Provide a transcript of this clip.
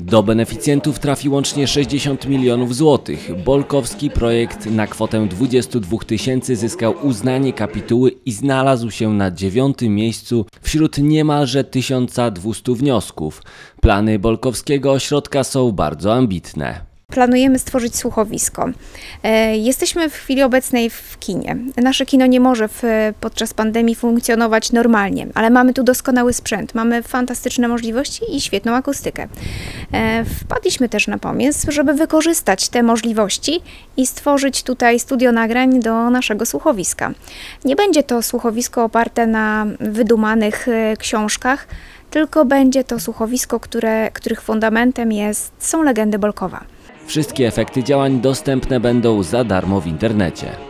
Do beneficjentów trafi łącznie 60 milionów złotych. Bolkowski projekt na kwotę 22 tysięcy zyskał uznanie kapituły i znalazł się na dziewiątym miejscu wśród niemalże 1200 wniosków. Plany Bolkowskiego ośrodka są bardzo ambitne. Planujemy stworzyć słuchowisko. E, Jesteśmy w chwili obecnej w kinie. Nasze kino nie może w, podczas pandemii funkcjonować normalnie, ale mamy tu doskonały sprzęt, mamy fantastyczne możliwości i świetną akustykę. E, Wpadliśmy też na pomysł, żeby wykorzystać te możliwości i stworzyć tutaj studio nagrań do naszego słuchowiska. Nie będzie to słuchowisko oparte na wydumanych e, książkach, tylko będzie to słuchowisko, które, których fundamentem jest, są legendy Bolkowa. Wszystkie efekty działań dostępne będą za darmo w internecie.